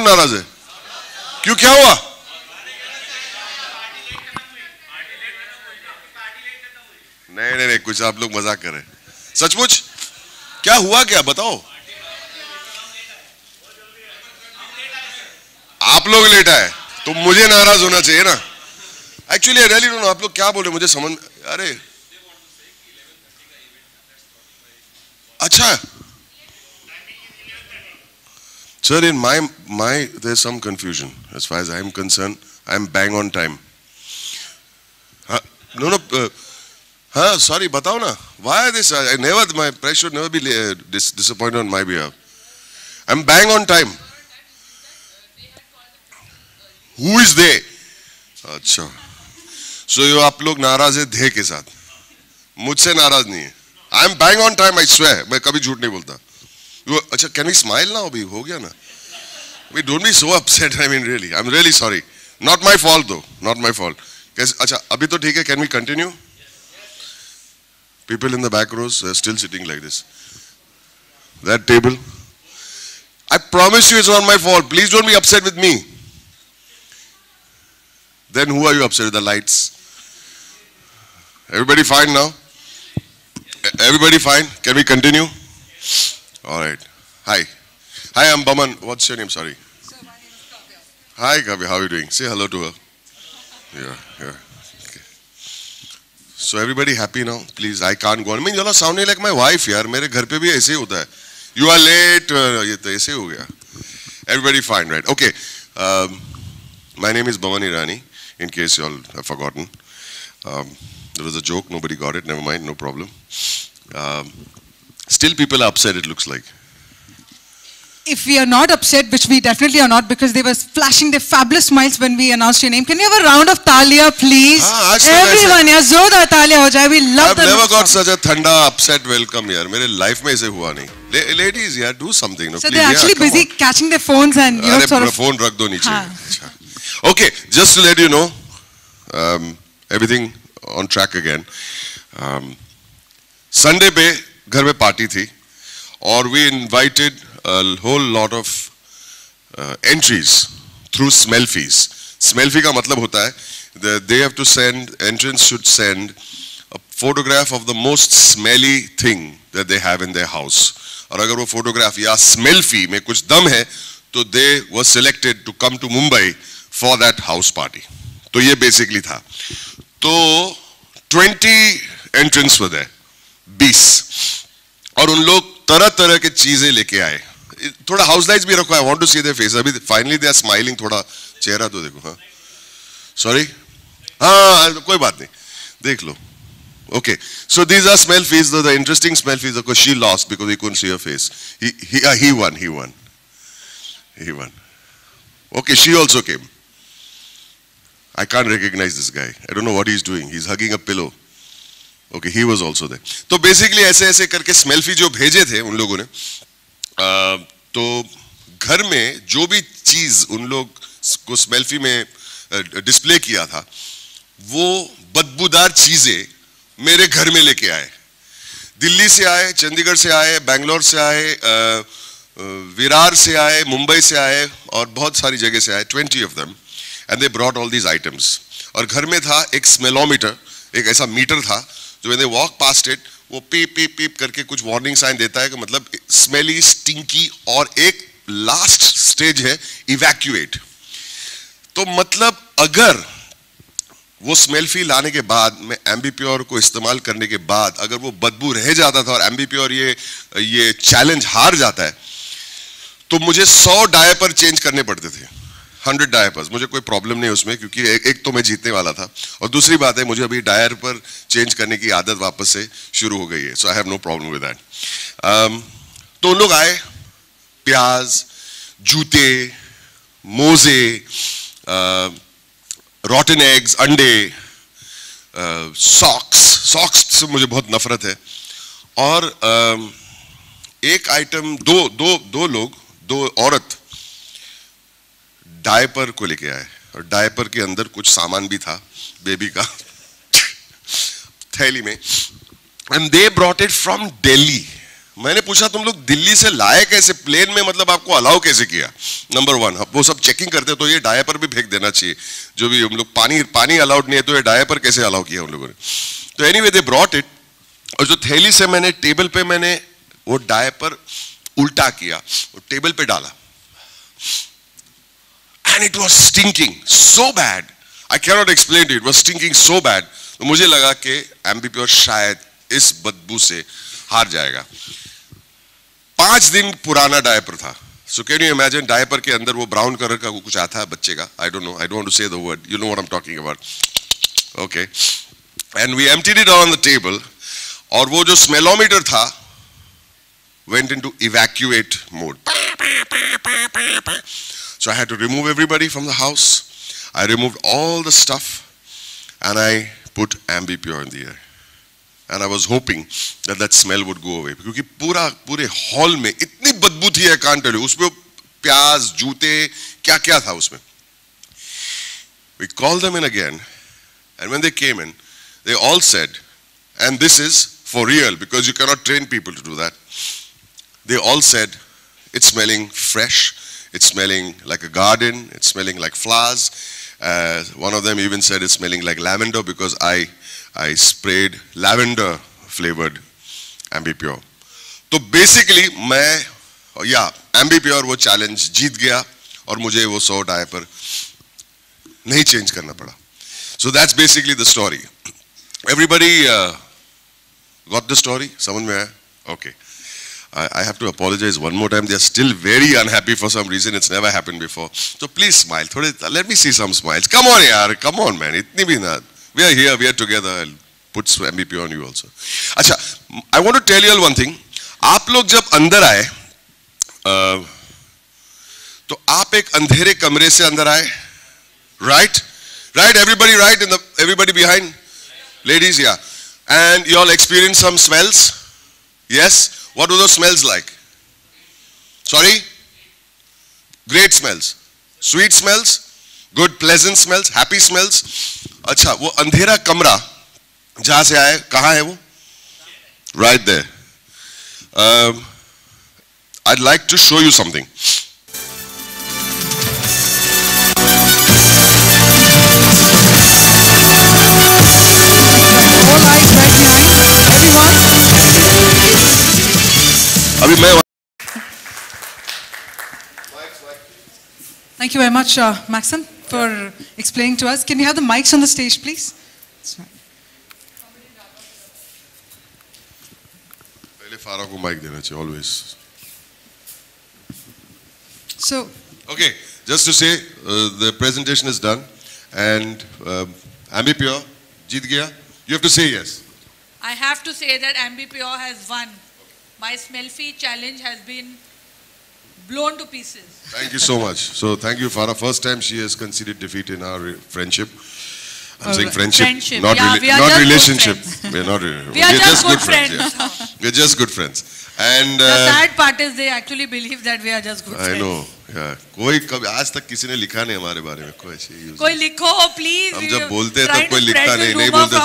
कौन नाराज़ है? क्यों, क्या हुआ? नहीं नहीं नहीं, कुछ आप लोग मज़ाक कर सचमुच? क्या हुआ क्या, बताओ। आप लोग लेट आए तो मुझे नाराज़ होना चाहिए ना। एक्चुअली रियली डोंट आप लोग क्या बोल मुझे समझ अरे। अच्छा। Sir, in my my there's some confusion as far as I'm concerned. I'm bang on time. Huh? No, no. Uh, huh? Sorry, बताओ ना. Why this? I, I never my price should never be uh, dis, disappointed on my behalf. I'm bang on time. Who is they? अच्छा. So you आप लोग नाराज है धे के साथ. मुझसे नाराज नहीं है. I'm bang on time. I swear. मैं कभी झूठ नहीं बोलता. You, अच्छा कैन वी स्माइल नाउ अभी हो गया ना we don't be so upset I mean really I am really sorry not my fault though not my fault कैसे अच्छा अभी तो ठीक है can we continue people in the back rose still sitting like this that table I promise you it's not my fault. Please don't be upset with me. Then who are you upset with? The lights. Everybody fine now? Everybody fine? Can we continue? All right. Hi. Hi, I'm Boman. What's your name? Sorry. Sir, my name is Kavya. Hi, Kavya. How are you doing? Say hello to her. Yeah, yeah. Okay. So everybody happy now? Please, I can't go on. I mean, you're sound sounding like my wife, यार. मेरे घर पे भी ऐसे होता है. You are late. ये तो ऐसे हो गया. Everybody fine, right? Okay. Um, my name is Boman Irani, in case you all have forgotten. Um, there was a joke, nobody got it, never mind, no problem. Um, Still, people are upset, it looks like. If we are not upset, which we definitely are not, because they were flashing their fabulous smiles when we announced your name. Can we have a round of talia, please? हाँ, आज तो Everyone, yeah, जोरदार तालियां हो जाए. We love I've the never look got song. such a thanda, upset welcome यार. मेरे life में ऐसे हुआ नहीं. La- ladies, यार, do something. No, So please, they're yeah, actually come busy on. catching their phones and you know अरे sort of. phone रख दो नीचे. हाँ. अच्छा. Okay, just to let you know, um, everything on track again. Um, Sunday पे घर में party थी, और we invited whole lot of entries through smelfies smelfie का मतलब होता है they have to send entrants should send photograph of the most smelly thing that they have in their house और अगर वो फोटोग्राफ या स्मेल फ़ी में कुछ दम है तो they were selected to come to Mumbai for that house party तो ये बेसिकली था. तो 20 एंट्रेंस वर 20 और उन लोग तरह तरह के चीज़ें लेके आए। थोड़ा हाउस लाइट भी रखो I want to see face अभी फाइनली दे आर स्माइलिंग थोड़ा चेहरा तो देखो हाँ। सॉरी हाँ कोई बात नहीं। देख लो। Okay so these are smelfies the interesting smelfies of she loss because he कौन सी your face he one he one he one okay she also came I can recognise this guy I don't know what is doing hugging a pillow Okay, he was also there. तो basically ऐसे ऐसे करके smell फ़ी जो भेजे थे उन लोगों ने आ, तो घर में जो भी चीज़ उन लोग को स्मेल फ़ी में डिस्प्ले किया था वो बदबूदार चीज़ें मेरे घर में लेके आए दिल्ली से आए चंडीगढ़ से आए बैंगलोर से आए विरार से आए मुंबई से आए और बहुत सारी जगह से आए twenty of them and they brought all these items और घर में था एक स्मेलोमीटर एक ऐसा मीटर था जो दे वॉक पास्ट इट वो पीप पीप पीप करके कुछ वार्निंग साइन देता है कि मतलब स्मेली स्टिंकी और एक लास्ट स्टेज है इवैक्यूएट तो मतलब अगर वो स्मेल फ़ी लाने के बाद में एम्बीप्योर को इस्तेमाल करने के बाद अगर वो बदबू रह जाता था और एम्बीप्योर ये ये चैलेंज हार जाता है तो मुझे सौ डायपर चेंज करने पड़ते थे। हंड्रेड डायपर्स मुझे कोई प्रॉब्लम नहीं उसमें क्योंकि एक, एक तो मैं जीतने वाला था। और दूसरी बात है मुझे अभी डायर पर चेंज करने की आदत वापस से शुरू हो गई है so I have no problem with that तो उन लोग आए प्याज जूते मोजे रॉटन एग्स अंडे सॉक्स सॉक्स से मुझे बहुत नफरत है। और अम, एक आइटम दो दो दो लोग दो औरत डायपर को लेके आए और डायपर के अंदर कुछ सामान भी था, बेबी का। थैली में। And they brought it from Delhi मैंने पूछा, तुम लोग दिल्ली से लाए कैसे? प्लेन में मतलब आपको अलाउ कैसे किया? नंबर वन वो सब चेकिंग करते तो ये डायपर भी फेंक देना चाहिए। जो भी हम लोग, पानी पानी अलाउड नहीं है तो ये डायपर कैसे अलाउ किया उन लोगों ने? तो एनी दे ब्रॉट इट और जो थैली से मैंने टेबल पे मैंने वो डायपर उल्टा किया, और टेबल पे डाला। And it was stinking so bad I cannot explain it was stinking so bad तो मुझे लगा कि एम्बीप्योर शायद इस बदबू से हार जाएगा। पाँच दिन पुराना डायपर था। So can you imagine diaper के अंदर वो ब्राउन कलर का कुछ आता है बच्चे का? I don't know I don't to say word you know what am talking about okay and we emptied it on the table और वो जो स्मेलोमीटर था, went into evacuate mode. So I had to remove everybody from the house. I removed all the stuff and I put Ambi Pur in the air. And I was hoping that that smell would go away. Because pura pure hall mein itni badbu thi I can't jute, kya kya tha usme. We called them in again. And when they came in, they all said, and this is for real because you cannot train people to do that. They all said, it's smelling fresh it's smelling like a garden, it's smelling like flowers. Uh, one of them even said it's smelling like lavender because I, I sprayed lavender flavored Ambi Pur. So basically, I, yeah, Ambi Pur was challenge, jeet gaya, aur mujhe wo so diaper, nahi change karna. So that's basically the story. Everybody uh, got the story? Someone mein? Okay. I have to apologize one more time. They are still very unhappy for some reason. It's never happened before. So please smile. Thode, let me see some smiles. Come on, yaar. Come on, man. Itni bhi na. We are here. We are together. I'll put some MVP on you also. अच्छा, I want to tell you all one thing. आप लोग जब अंदर आए, uh, तो आप एक अंधेरे कमरे से अंदर आए, right? Right? Everybody right? In the everybody behind? Ladies, yeah. And you all experience some smells? Yes? What do those smells like? Sorry? Great smells. Sweet smells? Good, pleasant smells? Happy smells? अच्छा वो अंधेरा कमरा जहां से आए कहाँ है वो Right there. Um, I'd like to show you something. Thank you very much, uh, Maxim, for explaining to us. Can we have the mics on the stage, please? always. So. Okay, just to say, uh, the presentation is done, and uh, Ambi Pur, Jeet Gaya, you have to say yes. I have to say that Ambi Pur has won My smell fee challenge has been blown to pieces. Thank you so much. So thank you, Farah. First time she has conceded defeat in our friendship. I'm Oh, saying friendship, friendship. not, Yeah, rela- we are not just good relationship. friends. We're not. re- We are we're just good yeah. We're just good friends. And The uh, sad part is they actually believe that we are just good I friends. know. Yeah. कोई कभी आज तक किसी ने लिखा नहीं हमारे बारे में कोई ऐसी use कोई लिखो please. हम We जब are बोलते हैं तब trying to कोई लिखता spread नहीं, this नहीं rumor बोलते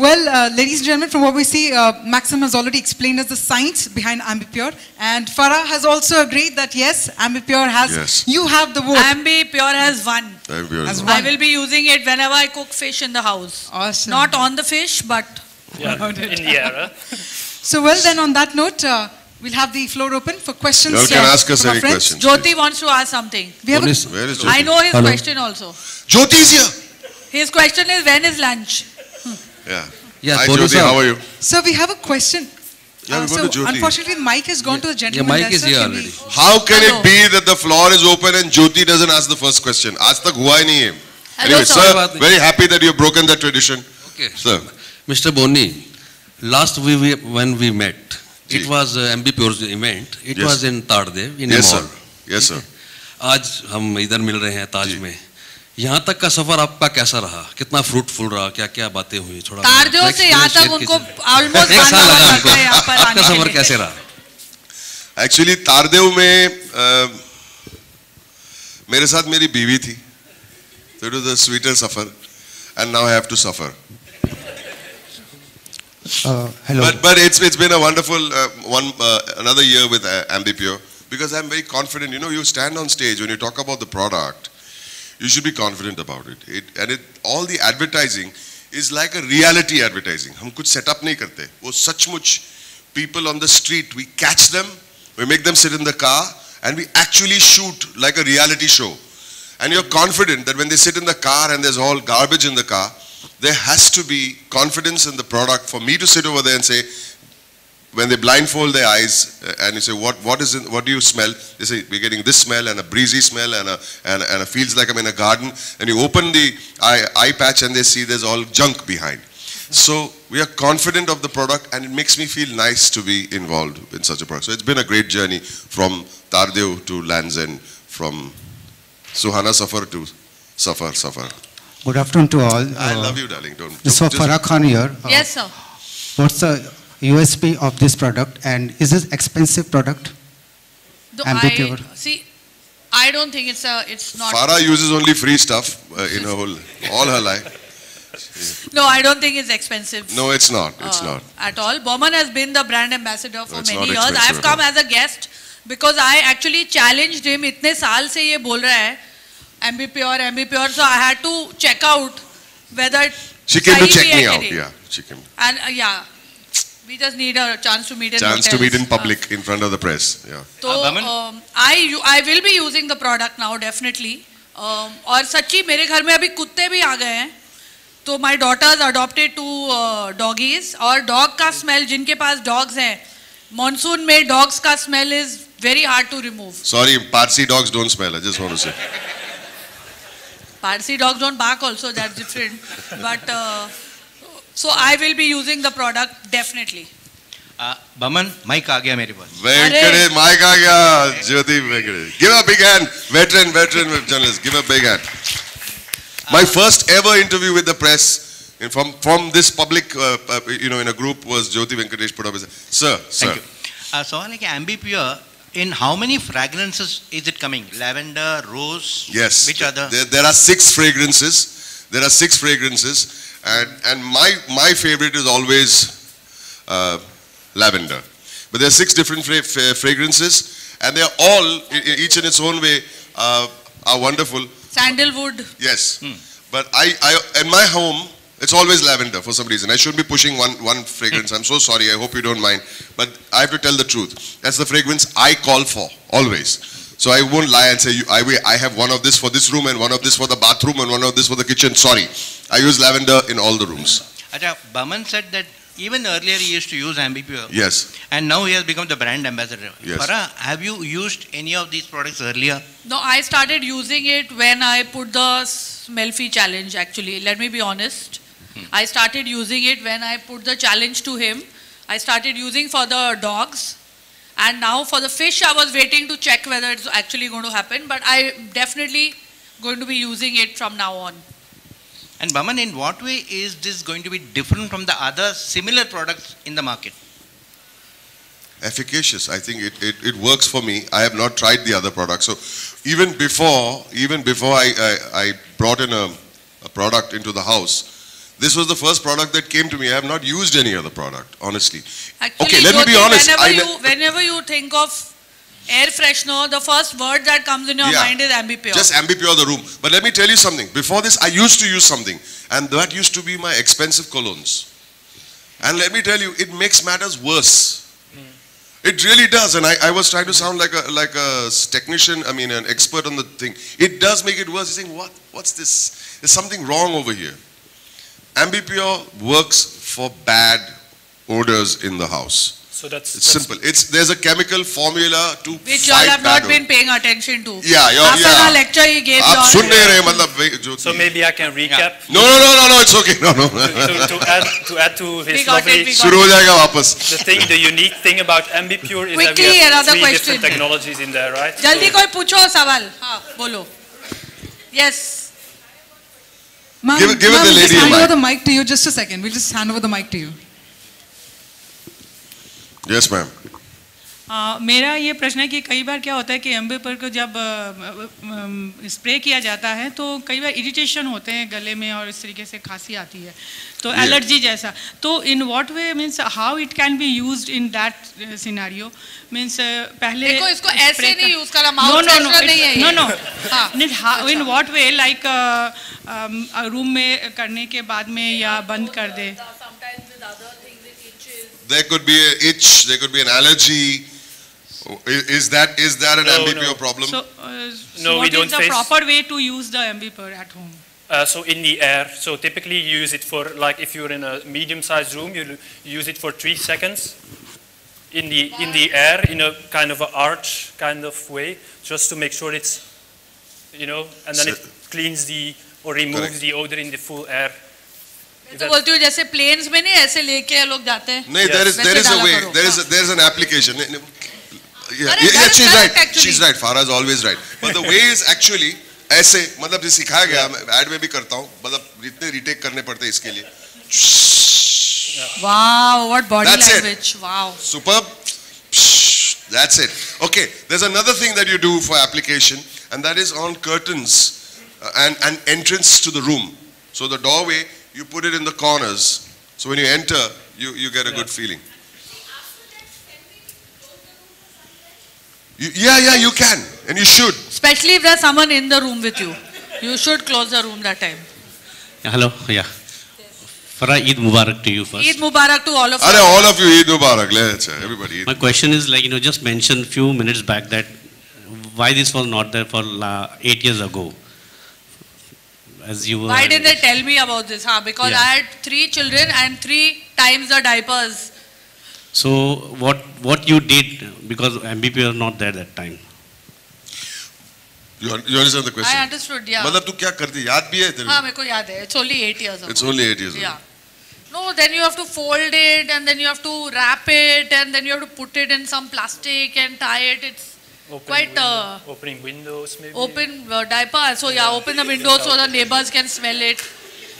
well, uh, ladies and gentlemen, from what we see, uh, Maxim has already explained us the science behind Ambi Pur, and Farah has also agreed that yes, Ambi Pur has. Yes. You have the vote. Ambi Pur has won. I'm very As I will be using it whenever I cook fish in the house. Awesome. Not on the fish, but Yeah, in the air. huh? So, well, then on that note, uh, we'll have the floor open for questions. You can uh, ask us from our any friends. questions. Jyoti wants to ask something. We have a, Where is I know his Hello. question also. Jyoti is here. His question is when is lunch? Yeah. Yes, Hi, Jyoti, how are you? Sir, we have a question. Yeah, uh, so Jyoti. unfortunately, the mic has gone yeah. to the gentleman. Yeah, mic is sir, here already. How can Hello. it be that the floor is open and Jyoti doesn't ask the first question? Ask the hua hi nahi hai. Anyway, sir, sir very happy that you have broken that tradition. Okay. Sir. Mr. Boni, last we, we when we met, Ji. it was uh, Ambi Pur's event. It yes. was in Tardeo in yes, a mall. Yes, sir. Yes, sir. आज हम इधर मिल रहे हैं ताज यहाँ तक का सफ़र आपका कैसा रहा? कितना फ्रूटफुल रहा? क्या क्या बातें हुई? थोड़ा सफ़र कैसे रहा? एक्चुअली तारदेव में आ, मेरे साथ मेरी बीवी थी। तो it was the sweeter suffer and now have to suffer but but it's it's been a wonderful one another year with MBPO because I am very confident you know you stand on stage when you talk about the product you should be confident about it. it and it, all the advertising is like a reality advertising. हम कुछ setup नहीं करते. वो सचमुच people on the street, we catch them, we make them sit in the car, and we actually shoot like a reality show. And you're confident that when they sit in the car and there's all garbage in the car, there has to be confidence in the product for me to sit over there and say, when they blindfold their eyes uh, and you say, what, what, is in, what do you smell? They say, we're getting this smell and a breezy smell and a, and, and it feels like I'm in a garden. And you open the eye, eye patch and they see there's all junk behind. So we are confident of the product and it makes me feel nice to be involved in such a product. So it's been a great journey from Tardeo to Land's End, from Suhana Safar to Safar Safar. Good afternoon to all. I Uh, love you, darling. Don't. This don't- is Farah Khan here. Uh, Yes, sir. What's the USP of this product and is this expensive product? No, I, see, I don't think it's a, it's not. Farah uses only free stuff uh, in her whole, all her life. no, I don't think it's expensive. No, it's not. It's uh, not. At all. Boman has been the brand ambassador for many years. I've come as a guest because I actually challenged him. इतने साल से ये बोल रहा है, Ambi Pur, MB So I had to check out whether. She came to check me out. Yeah, she came. And uh, yeah. We just need a chance to meet in Chance to meet in Uh, public in front of the press. Yeah. तो Uh, um, I I will be using the product now definitely. Um, और सच्ची मेरे घर में अभी कुत्ते भी आ गए हैं तो my daughters adopted two doggies और डॉग का स्मेल जिनके पास डॉग्स हैं मॉनसून में डॉग्स का smell is very hard to remove Sorry, Parsi dogs don't smell. I just want to say. Parsi dogs don't bark also that's different but uh, So I will be using the product definitely. Uh, Boman, mic आ गया मेरे पास। Venkatesh mic आ गया। Jyoti Venkatesh. Give a big hand veteran veteran journalist give a big hand my first ever interview with the press from from this public uh, uh, you know in a group was Jyoti Venkatesh Pudabe sir sir. Thank you. Uh, so like Ambi Pur in how many fragrances is it coming? Lavender rose yes. which other? there are six fragrances. There are six fragrances and and my my favorite is always uh, lavender. But there are six different fra- fra- fragrances, and they are all i- i- each in its own way uh, are wonderful. sandalwood Yes. But I, I in my home. It's always lavender for some reason. I shouldn't be pushing one, one fragrance. I'm so sorry. I hope you don't mind. But I have to tell the truth. That's the fragrance I call for, always. So I won't lie and say, you, I, I have one of this for this room and one of this for the bathroom and one of this for the kitchen. Sorry. I use lavender in all the rooms. Acha, Boman said that even earlier he used to use Ambi Pur. Yes. And now he has become the brand ambassador. Yes. Farah, have you used any of these products earlier? No, I started using it when I put the Smelfy challenge actually. Let me be honest. Hmm. I started using it when I put the challenge to him. I started using for the dogs and now for the fish, I was waiting to check whether it's actually going to happen. But I'm definitely going to be using it from now on. and Boman in what way is this going to be different from the other similar products in the market Efficacious. I think it, it, it works for me. I have not tried the other products. So even before, even before I, I, I brought in a, a product into the house, this was the first product that came to me. I have not used any other product, honestly. Actually, Okay, let me be honest, Whenever, I you, whenever you think of air freshener, the first word that comes in your Yeah. mind is Ambi Pur. Just Ambi Pur the room. But let me tell you something. Before this, I used to use something, and that used to be my expensive colognes. And let me tell you, it makes matters worse. Hmm. It really does. And I, I was trying to sound like a like a technician. I mean, an expert on the thing. It does make it worse. You're saying, what? What's this? There's something wrong over here. Ambi Pur works for bad odors in the house. So that's it's that's simple. It's there's a chemical formula to which y'all have not been paying attention to. Yeah, yeah. After yeah. the lecture he gave. आप सुन नहीं रहे मतलब So maybe I can recap. No, no, no, no, no. It's okay. No, no. to, to, add to add to his lovely. It हो जाएगा वापस. The thing, the unique thing about Ambi Pur is Quickly, that we have three question. different technologies in there, right? जल्दी कोई पूछो सवाल. हाँ, बोलो. Yes. Ma'am, Give it- give ma'am, the we'll just hand over the mic to you. Just a second. We'll just hand over the mic to you. Yes, ma'am. आ, मेरा ये प्रश्न है कि कई बार क्या होता है कि एम्बेपर को जब स्प्रे किया जाता है तो कई बार इरिटेशन होते हैं गले में और इस तरीके से खांसी आती है तो एलर्जी जैसा। तो in what way means how it can be used in that scenario means पहले देखो, इसको ऐसे नहीं use करना, no, no, freshener नहीं है how- in अच्छा। what way like रूम में करने के बाद में या बंद कर दे? There could be an itch, there could be an allergy. Is that is that an no, Ambi Pur no. problem? So, uh, so no, we don't the face... proper way to use the Ambi Pur at home? Uh, so in the air. So typically you use it for, like if you're in a medium-sized room, you use it for three seconds in the, in the air in a kind of an arch kind of way, just to make sure it's, you know, and then so, it cleans the, or removes correct. the odor in the full air. तो बोलती हूँ जैसे there is, में नहीं ऐसे लेके Yeah, yeah, Correct, yeah, that is she's correct, right. actually. She's right. Farah is always right. But the way is actually ऐसे मतलब जो सिखाया गया मैं ऐड में भी करता हूँ मतलब जितने रिटेक करने पड़ते हैं इसके लिए Wow, what body That's it. language. Wow. Superb. Psh, That's it. Okay, there's another thing that you do for application, and that is on curtains uh, and, and entrance to the room. So the doorway, you put it in the corners. So when you enter, you, you get a good feeling. You, yeah, yeah, you can, and you should. Especially if there's someone in the room with you. You should close the room that time. Yeah, Hello, yeah. Farah, Eid Mubarak to you first. Eid Mubarak to all of Are you. all of you Eid Mubarak. Let's uh, everybody. Eid My question is like, you know, just mentioned few minutes back that why this was not there for la- eight years ago. As you were. Why didn't they tell me about this? Huh? Because Yeah. I had three children and three times the diapers. So what, what you did, because MBP was not there that time. You, un- you understand the question? I understood, yeah. मतलब तू क्या करती याद भी है तेरे हाँ मेरे को याद है. It's only eight years ago. It's only eight years ago. Yeah. No, then you have to fold it and then you have to wrap it and then you have to put it in some plastic and tie it. It's Opening quite window- uh, opening windows maybe. open uh, diaper. So yeah, open the windows so the neighbors can smell it.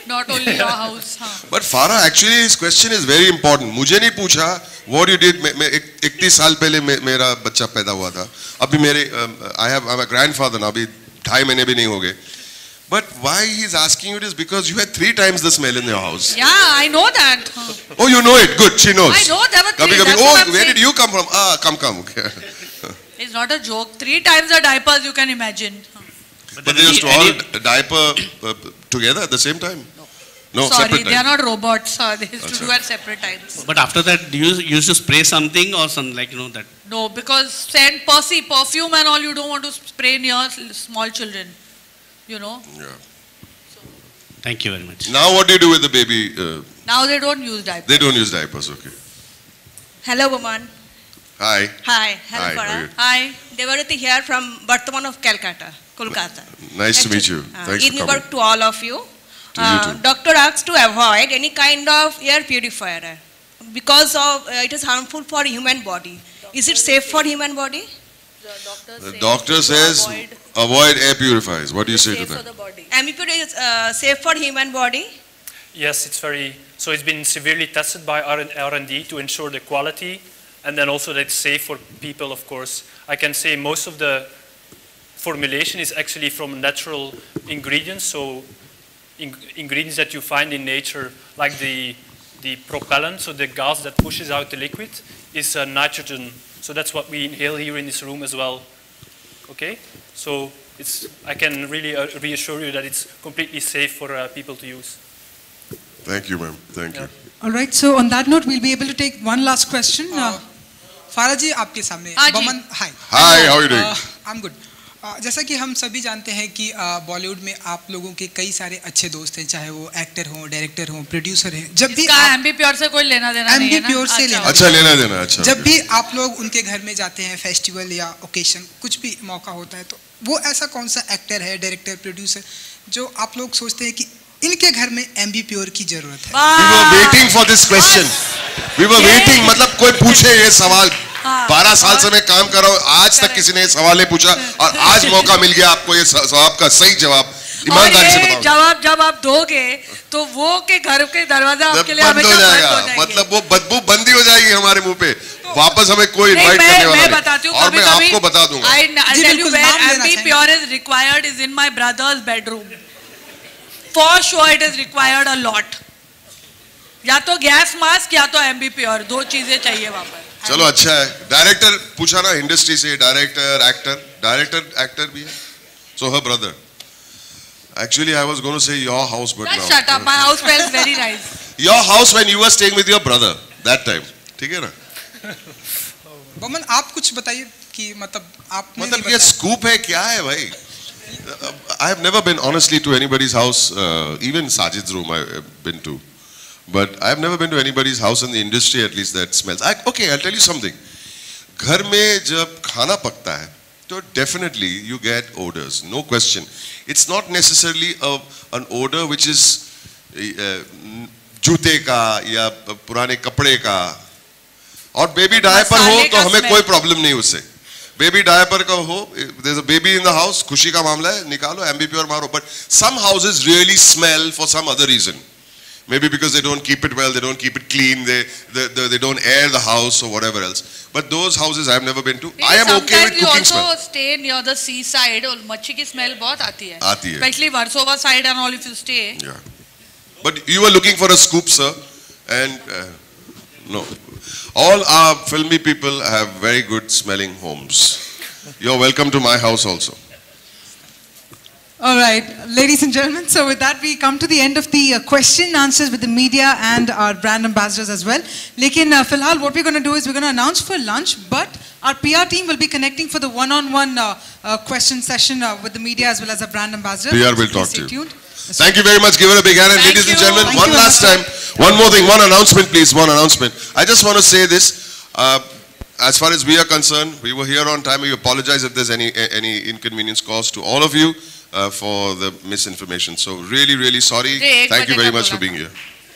Not only your house. हाँ. But Farah, actually, his question is very important. मुझे नहीं पूछा what you did. मैं, इकतीस साल पहले मे, मेरा बच्चा पैदा हुआ था. अभी मेरे I have I'm a grandfather now. अभी ढाई महीने भी नहीं हो गए. But why he's asking you it is because you had three times the smell in your house. Yeah, I know that. हाँ. Oh, you know it. Good. She knows. I know there were three. कभी That's oh where saying. did you come from? Ah, come come. Okay. It's not a joke. Three times the diapers you can imagine. हाँ. but they used to all diaper uh, together at the same time. No, Sorry, separate they are not robots. Uh, they used to Acha. do at separate times. But after that, do you used to spray something or some like, you know, that No, because scent, Percy, perfume and all you don't want to spray near small children. You know. Yeah. So. Thank you very much. Now what do you do with the baby? Uh, Now they don't use diapers. they don't use diapers. Okay. Hello, woman. Hi. Hi. Hello, Hi, how are Farah. you? Hi. Devarati here from Bardhaman of Calcutta, Kolkata. Nice to meet you. Uh, Thanks Eid for coming. Mubarak to all of you. To you Uh, doctor asks to avoid any kind of air purifier because of uh, it is harmful for human body. Is it safe for human body? The doctor says avoid air purifiers. What do you say to that? Ambi Pur is uh, safe for human body. Yes, it's very, so it's been severely tested by R&D to ensure the quality and then also that it's safe for people, of course. I can say most of the formulation is actually from natural ingredients, so in- ingredients that you find in nature, like the, the propellant, so the gas that pushes out the liquid, is uh, nitrogen. So that's what we inhale here in this room as well. Okay? So it's, I can really uh, reassure you that it's completely safe for uh, people to use. Thank you, ma'am. Thank you. All right, so on that note, we'll be able to take one last question. Uh, फारा जी आपके सामने हाँ जी। बमन हाय Hi, how are you doing? I am good जैसा कि हम सभी जानते हैं कि बॉलीवुड में आप लोगों के कई सारे अच्छे दोस्त हैं चाहे वो एक्टर हों डायरेक्टर हों प्रोड्यूसर हैं जब भी इसका एम्बी प्योर से कोई लेना देना नहीं है ना? Ambipure से लेना अच्छा लेना देना अच्छा जब भी आप लोग उनके घर में जाते हैं फेस्टिवल या ओकेशन कुछ भी मौका होता है तो वो ऐसा कौन सा एक्टर है डायरेक्टर प्रोड्यूसर जो आप लोग सोचते हैं कि इनके घर में एमबी प्योर की ज़रूरत है? Waiting for this question. We were waiting. मतलब कोई पूछे ये सवाल। बारह साल से मैं काम कर रहा हूँ। आज तक किसी ने सवाल नहीं पूछा और आज मौका मिल गया आपको ये सवाल का सही जवाब। ईमानदारी से बताओ। जवाब जब आप दोगे तो वो के घर के दरवाज़ा आपके लिए बंद हो जाएगा। मतलब वो बदबू बंदी हो जाएगी हमारे मुँह पे। वापस हमें कोई इनवाइट करने वाला मैं बताती हूँ और मैं आपको बता दूँगा। I जी, tell you बिल्कुल, where नाम लेना MB चाहेंगे। Pure is required is in my brother's bedroom. For sure it is required a lot. या तो गैस मास्क या तो MB Pure दो चीज़ें चाहिए वहाँ पर। चलो अच्छा है। डायरेक्टर पूछा ना इंडस्ट्री से डायरेक्टर एक्टर डायरेक्टर एक्टर भी है। So her brother actually I was to say your house but Just shut up. My house smells very nice. Your house when you were staying with your brother that time ठीक है ना? बमन आप कुछ बताइए कि मतलब आप मतलब ये स्कूप है क्या है भाई? I have never been honestly to anybody's house, uh, even Sajid's room I've been to. But I have never been to anybody's house in the industry at least that smells. I, okay, I'll tell you something. घर में जब खाना पकता है तो definitely you get odors, no question. It's not necessarily a, an odor which is uh, जूते का या पुराने कपड़े का और बेबी डायपर हो तो हमें कोई प्रॉब्लम नहीं उससे बेबी डायपर का हो a baby in the house खुशी का मामला है निकालो एमबीपी और मारो but some houses really smell for some other reason Maybe because they don't keep it well, they don't keep it clean, they, they, they, they don't air the house or whatever else. But those houses I've never been to. I am okay with cooking smell. Sometimes also stay near the seaside oh, और मच्छी smell बहुत आती है. Especially Versova side and all if you stay. Yeah. But you were looking for a scoop, sir, and uh, no. All our filmy people have very good smelling homes. You're welcome to my house also. All right, ladies and gentlemen, so with that we come to the end of the uh, question answers with the media and our brand ambassadors as well. Lekin uh, filhal what we're going to do is we're going to announce for lunch, but our PR team will be connecting for the one-on-one uh, uh, question session uh, with the media as well as our brand ambassador. PR will Please talk stay to you. tuned. Thank you very much. Give it a big hand. And Thank ladies and gentlemen, Thank one you, last time, one more thing, one announcement, please, one announcement. I just want to say this. Uh, as far as we are concerned, we were here on time. We apologize if there's any any inconvenience caused to all of you uh, for the misinformation. So really, really sorry. Thank you very much for being here.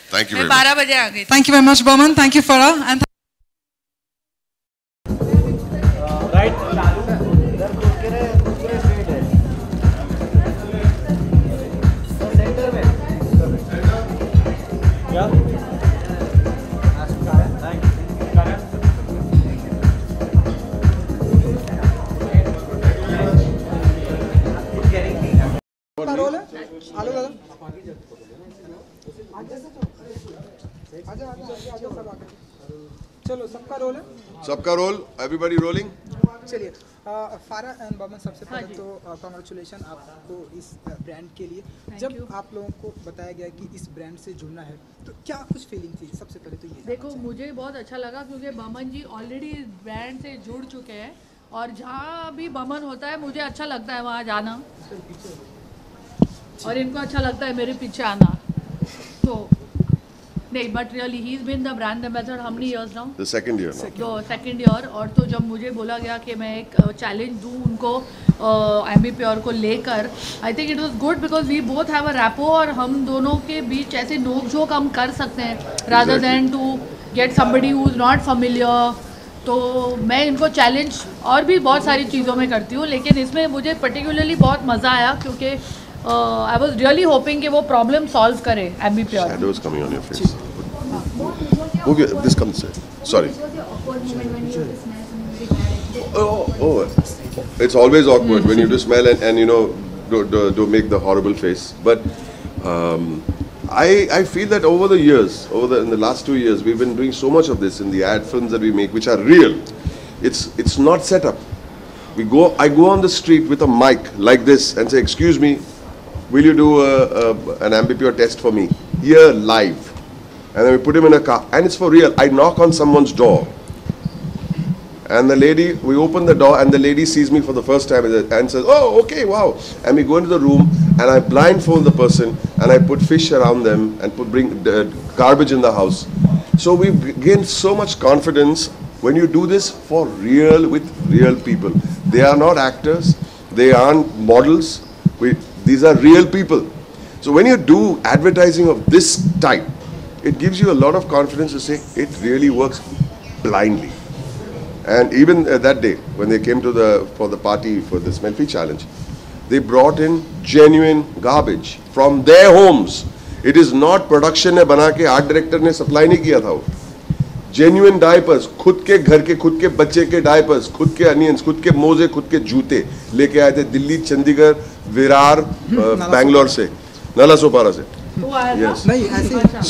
Thank you very much. Thank you very much, Boman. Thank you, Farah. And आलो दादा। चलो सबका role है? सबका role everybody rolling? चलिए फारा and Boman सबसे पहले तो कॉन्ग्रेचुलेशन आपको इस ब्रांड के लिए। जब आप लोगों को बताया गया कि इस ब्रांड से जुड़ना है तो क्या कुछ फीलिंग थी? सबसे पहले तो ये देखो मुझे बहुत अच्छा लगा क्योंकि बमन जी ऑलरेडी इस ब्रांड से जुड़ चुके हैं और जहाँ भी बमन होता है मुझे अच्छा लगता है वहाँ जाना। और इनको अच्छा लगता है मेरे पीछे आना। तो नहीं but really he is been the brand ambassador how many years now second year now. जो सेकेंड ईयर और तो जब मुझे बोला गया कि मैं एक चैलेंज दूँ उनको एम बी प्योर को लेकर I think it was good because we both have a rapport और हम दोनों के बीच ऐसे नोक झोंक हम कर सकते हैं rather than to get somebody who is not familiar तो मैं इनको चैलेंज और भी बहुत सारी चीज़ों में करती हूँ लेकिन इसमें मुझे पर्टिकुलरली बहुत मज़ा आया क्योंकि आई वॉज रियली होपिंग कि वो प्रॉब्लम सॉल्व करे M B pure Shadows coming on your face. Okay, this comes. Sorry. Oh, oh, it's always awkward when you do smell and, and you know, do, do, do make the horrible face. But um, I, I feel that over the years, over the, in the last two years, we've been doing so much of this in the ad films that we make, which are real. It's, it's not set up. We go, I go on the street with a mic like this and say, excuse me, will you do a, a, an Ambi Pur test for me? Here, live. And then we put him in a car. And it's for real. I knock on someone's door. And the lady, we open the door, and the lady sees me for the first time and says, Oh, okay, wow. And we go into the room, and I blindfold the person, and I put fish around them, and put bring uh, garbage in the house. So we gain so much confidence when you do this for real with real people. They are not actors, they aren't models. We, these are real people. So when you do advertising of this type, it gives you a lot of confidence to say it really works blindly. And even uh, that day, when they came to the for the party for the Smelfy challenge, They brought in genuine garbage from their homes. It is not production ने बना के art director ने supply नहीं किया था वो genuine diapers खुद के घर के खुद के बच्चे के डायपर्स खुद के अनियंस खुद के मोजे खुद के जूते लेके आए थे दिल्ली चंडीगढ़ विरार बैंगलोर से। नाला सोपारा से यस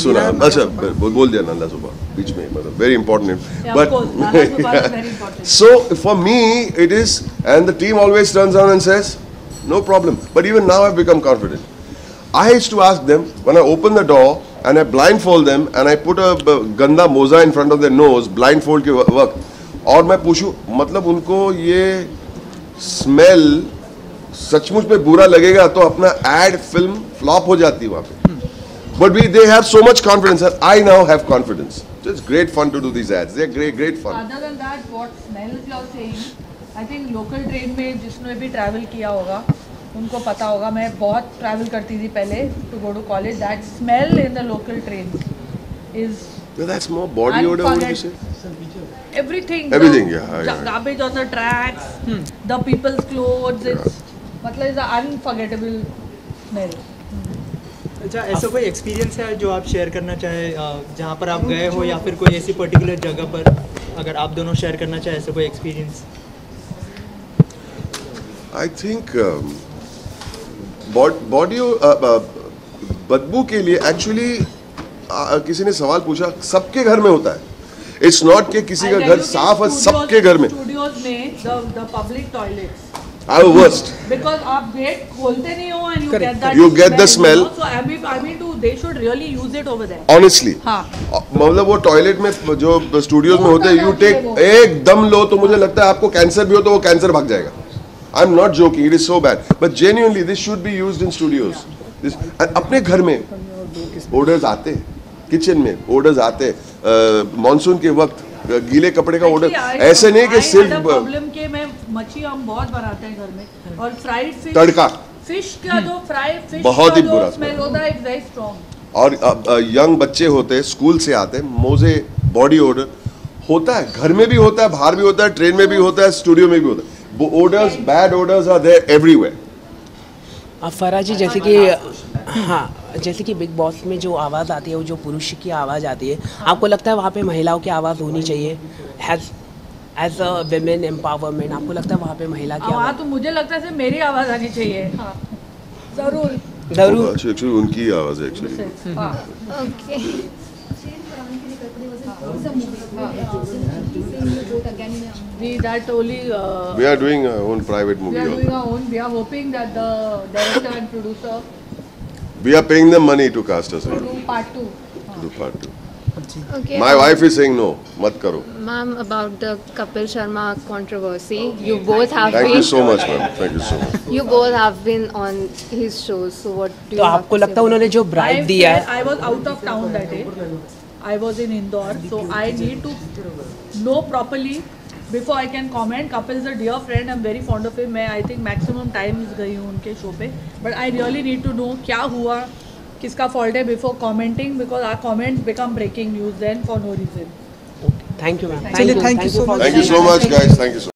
सुना। अच्छा बोल दिया नाला सोपारा बीच में मतलब very important but so for me it is and the team always turns out and says no problem but even now I become confident I has to ask them when I open the door and I blindfold them, and I put a गंदा मोज़ा in front of their nose, blindfold के वक्त और मैं पूछूँ मतलब उनको ये smell सचमुच में बुरा लगेगा तो अपना एड फ़िल्म फ्लॉप हो जाती वहाँ वहाँ पे। But we they have so much confidence I now have confidence it's great fun to do these ads they great great fun other than that what smell you are saying I think local train में जिसने भी travel किया होगा उनको पता होगा मैं बहुत travel करती थी पहले go to college. That smell in the local trains is No, that's more body odor. Do you say? everything. Everything, the yeah, yeah, yeah. Garbage on the tracks, hmm. the people's clothes. yeah. It's मतलब an unforgettable smell. अच्छा ऐसा कोई experience है जो आप share करना चाहें जहाँ पर आप गए हो या फिर कोई ऐसी पर्टिकुलर जगह पर अगर आप दोनों शेयर करना चाहें ऐसा कोई एक्सपीरियंस I think बॉडी बदबू के लिए एक्चुअली किसी ने सवाल पूछा सबके घर में होता है। इट्स नॉट के किसी का घर साफ़ है सबके घर में। आई वर्स्ट बिकॉज़ आप गेट खोलते नहीं हो and you get the smell so honestly मतलब वो टॉयलेट में जो स्टूडियोज में होते हैं यू टेक एकदम लो तो मुझे लगता है आपको कैंसर भी हो तो वो कैंसर भाग जाएगा। I am not joking it is so bad but genuinely this should be used in studios अपने घर में ऑर्डर्स आते किचन में ऑर्डर्स आते हैं मानसून के वक्त गीले कपड़े का ऑर्डर ऐसे नहीं कि सिर्फ़ problem कि मैं मच्छी हम बहुत बनाते हैं घर में और फ्राइड फ़िश तड़का। फ़िश का जो फ्राई फ़िश बहुत ही बुरा स्मेल होता है इट्स वेरी स्ट्रॉन्ग और यंग बच्चे होते हैं स्कूल से आते हैं मोजे बॉडी ऑर्डर होता है घर में भी होता है बाहर भी होता है ट्रेन में भी होता है स्टूडियो में भी होता है। Orders bad orders are there everywhere अब फरा जी जैसे कि हाँ। जैसे कि बिग बॉस में जो आवाज़ आती है वो जो पुरुष की आवाज़ आती है आपको लगता है वहाँ पे महिलाओं की आवाज़ होनी चाहिए? Has as a women empowerment आपको लगता है वहाँ पे महिला की हाँ आवाज़? तो मुझे लगता है मेरी आवाज़ आनी चाहिए। हाँ। ज़रूर। ज़रूर। एक्चुअली उनकी आवाज़ है एक्चुअली हाँ। Okay. We that only. Uh, we are doing our own private movie. We are also. doing our own. We are hoping that the director and producer. We are paying them money to cast us. in part 2 uh. do part 2 Okay. My wife is saying no. Mat karo. Ma'am, about the Kapil Sharma controversy, okay. you both have Thank been. Thank you so much, ma'am. Thank you so much. You both have been on his shows, so what do you? तो आपको लगता है उन्होंने जो bribe दिया है? I was out of town that day. I was in Indore, so I need to know properly before I can comment Kapil is a dear friend I am very fond of him मैं I think maximum time गई हूँ उनके show पे. But I really need to know क्या हुआ किसका fault है before commenting because our comment become breaking news then for no reason thank you ma'am thank you so much thank you so much guys thank you